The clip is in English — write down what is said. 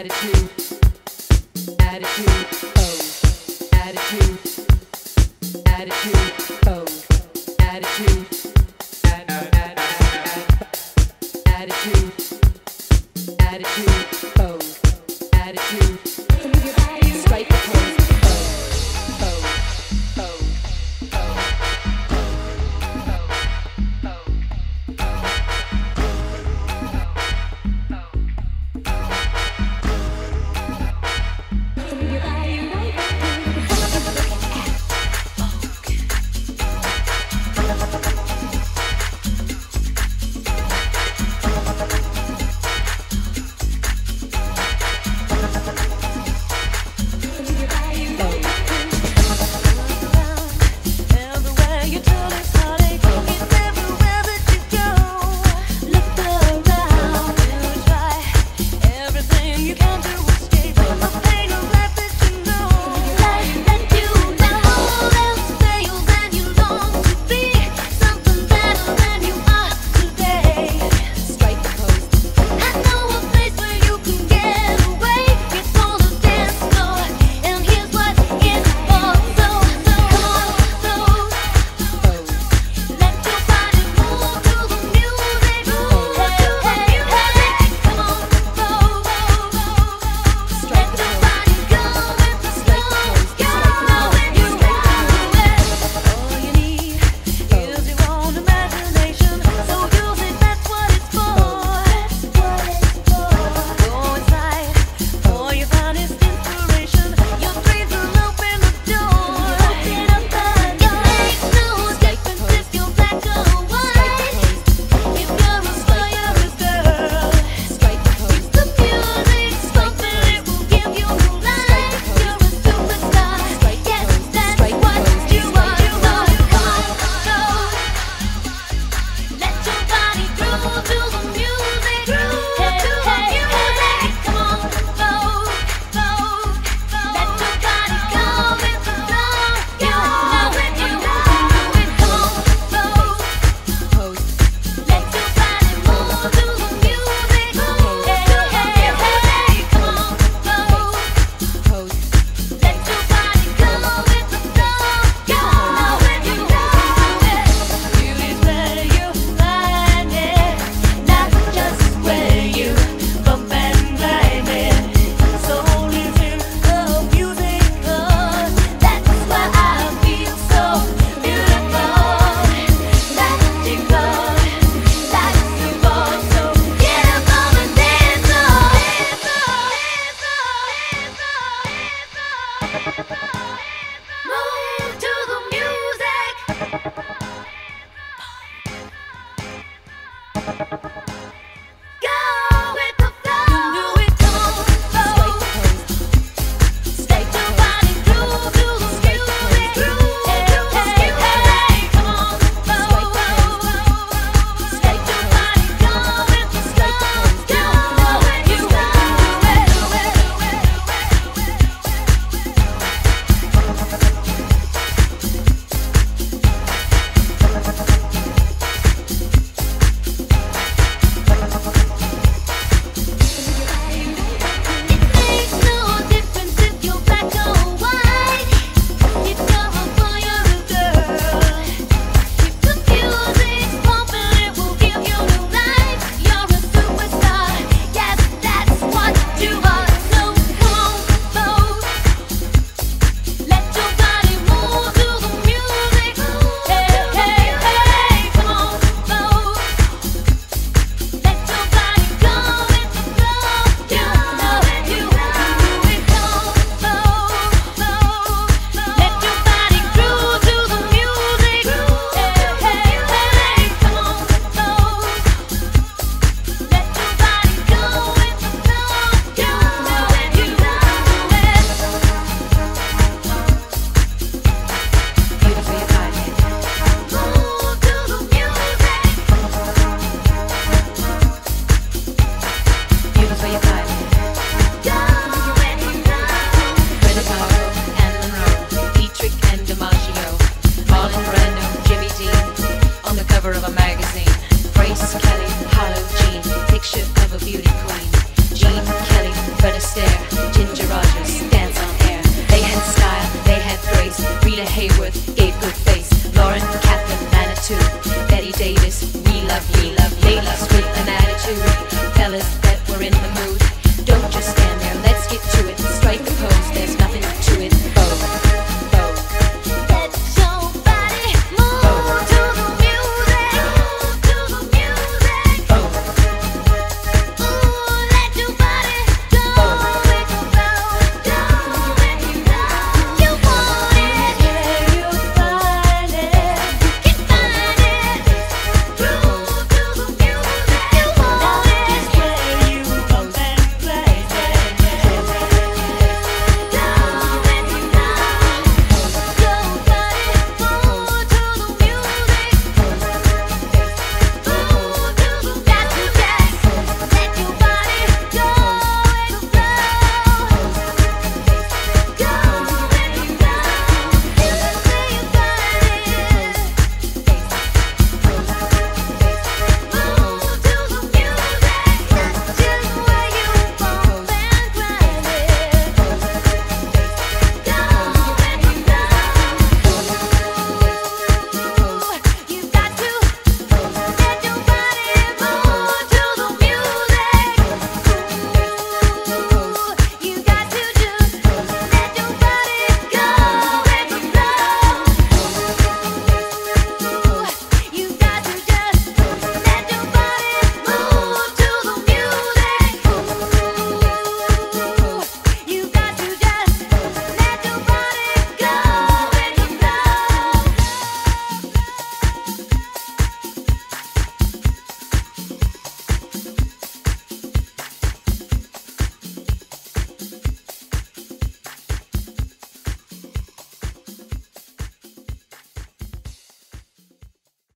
Attitude. Attitude. Oh. Attitude. Attitude. Oh. Attitude. At, at, at, attitude. Attitude. Oh. Attitude. stare. Ginger Rogers, dance on air. They had style, they had grace. Rita Hayworth gave good face. Lauren Kaplan, Manitou. Betty Davis, we love, we love, ladies with an attitude. Fellas that were in the mood. Don't just